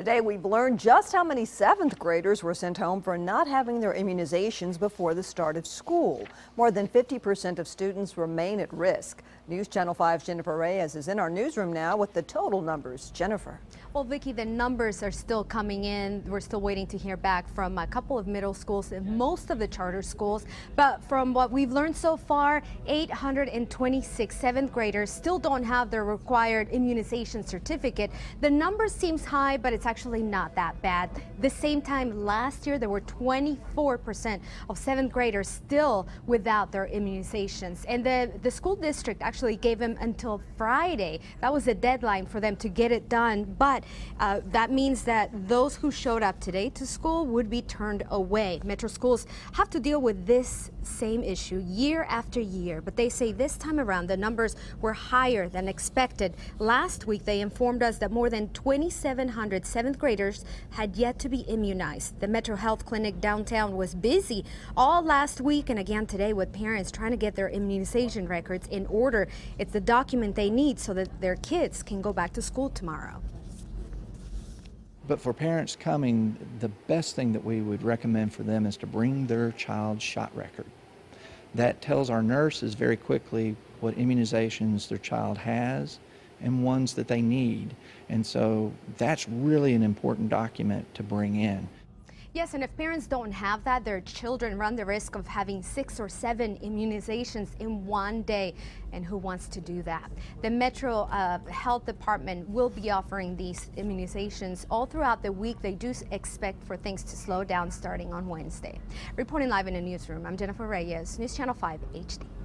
Today, we've learned just how many seventh graders were sent home for not having their immunizations before the start of school. More than 50% of students remain at risk. News Channel 5's Jennifer Reyes is in our newsroom now with the total numbers. Jennifer. Well, Vicki, the numbers are still coming in. We're still waiting to hear back from a couple of middle schools and most of the charter schools. But from what we've learned so far, 826 seventh graders still don't have their required immunization certificate. The number seems high, but it's actually not that bad. The same time last year, there were 24% of seventh graders still without their immunizations. And the, the school district actually gave them until Friday. That was the deadline for them to get it done. But uh, that means that those who showed up today to school would be turned away. Metro schools have to deal with this same issue year after year, but they say this time around the numbers were higher than expected. Last week, they informed us that more than 2,700 seventh graders had yet to be immunized. The Metro Health Clinic downtown was busy all last week and again today with parents trying to get their immunization records in order. It's the document they need so that their kids can go back to school tomorrow. But for parents coming, the best thing that we would recommend for them is to bring their child's shot record. That tells our nurses very quickly what immunizations their child has and ones that they need. And so that's really an important document to bring in. Yes, and if parents don't have that, their children run the risk of having six or seven immunizations in one day. And who wants to do that? The Metro uh, Health Department will be offering these immunizations all throughout the week. They do expect for things to slow down starting on Wednesday. Reporting live in the newsroom, I'm Jennifer Reyes, News Channel 5 HD.